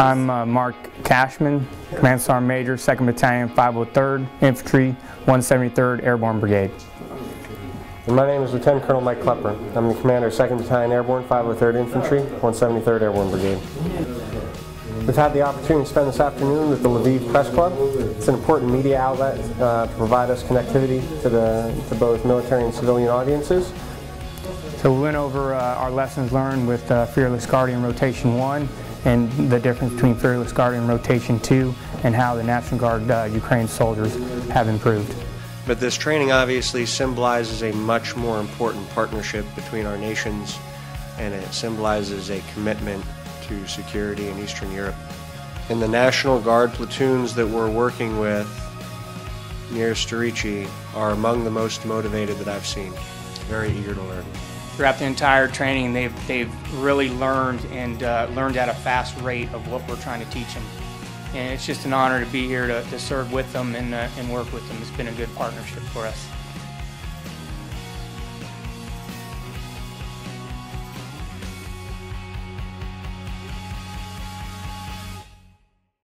I'm uh, Mark Cashman, Command Sergeant Major, 2nd Battalion, 503rd Infantry, 173rd Airborne Brigade. And my name is Lieutenant Colonel Mike Kloepper. I'm the commander of 2nd Battalion Airborne, 503rd Infantry, 173rd Airborne Brigade. We've had the opportunity to spend this afternoon with the Lviv Press Club. It's an important media outlet uh, to provide us connectivity to, the, to both military and civilian audiences. So we went over uh, our lessons learned with uh, Fearless Guardian Rotation 1 and the difference between Fearless Guardian Rotation 2 and how the National Guard uh, Ukraine soldiers have improved. But this training obviously symbolizes a much more important partnership between our nations and it symbolizes a commitment to security in Eastern Europe. And the National Guard platoons that we're working with near Starychi are among the most motivated that I've seen. Very eager to learn. Throughout the entire training, they've, they've really learned and uh, learned at a fast rate of what we're trying to teach them. And it's just an honor to be here to, to serve with them and, uh, and work with them. It's been a good partnership for us.